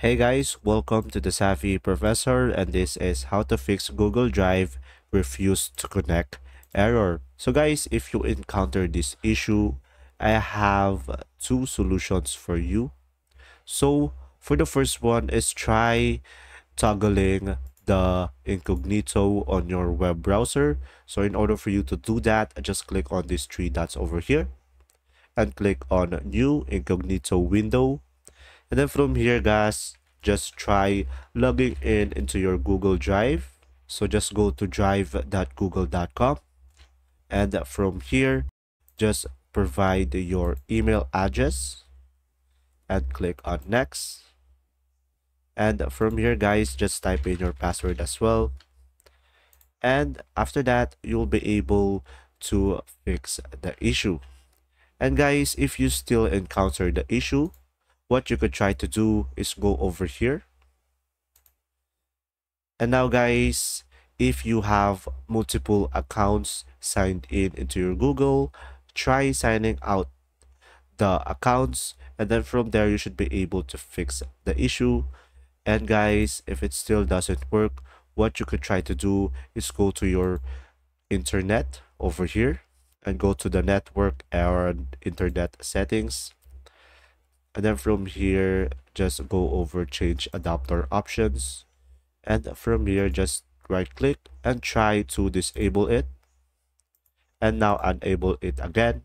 Hey guys, welcome to the Savvy Professor and this is how to fix Google Drive refuse to connect error. So guys, if you encounter this issue, I have two solutions for you. So for the first one is try toggling the incognito on your web browser. So in order for you to do that, just click on these three dots over here and click on new incognito window and then from here guys just try logging in into your google drive. So just go to drive.google.com and from here just provide your email address and click on next. And from here guys just type in your password as well. And after that you'll be able to fix the issue. And guys if you still encounter the issue what you could try to do is go over here. And now guys if you have multiple accounts signed in into your google try signing out the accounts and then from there you should be able to fix the issue. And guys if it still doesn't work what you could try to do is go to your internet over here and go to the network and internet settings and then from here just go over change adapter options. And from here just right click and try to disable it. And now enable it again.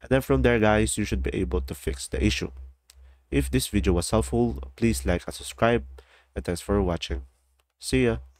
And then from there guys you should be able to fix the issue. If this video was helpful please like and subscribe. And thanks for watching. See ya